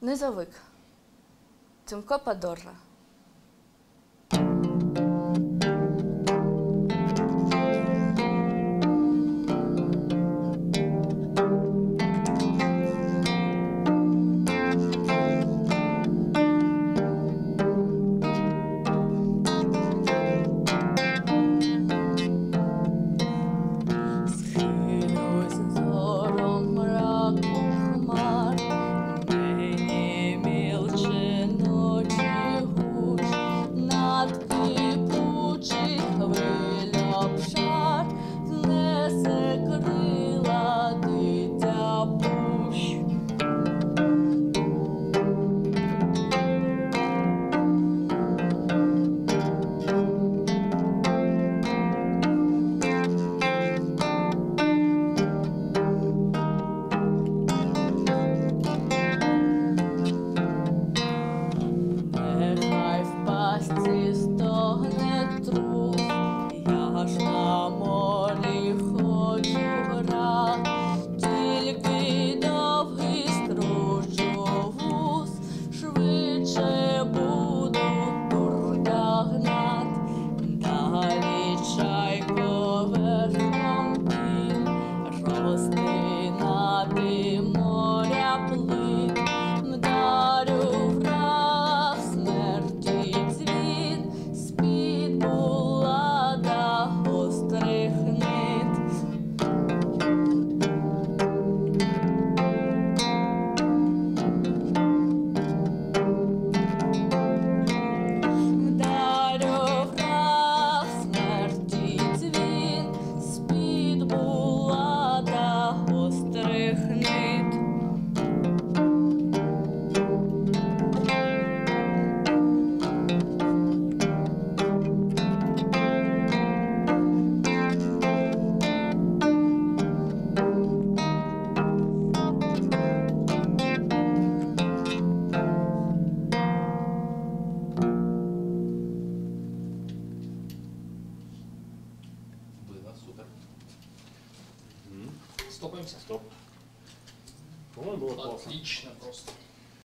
Не завик. Цимко Падорра. Стопаемся. Стоп. Ну, было Отлично классно. просто.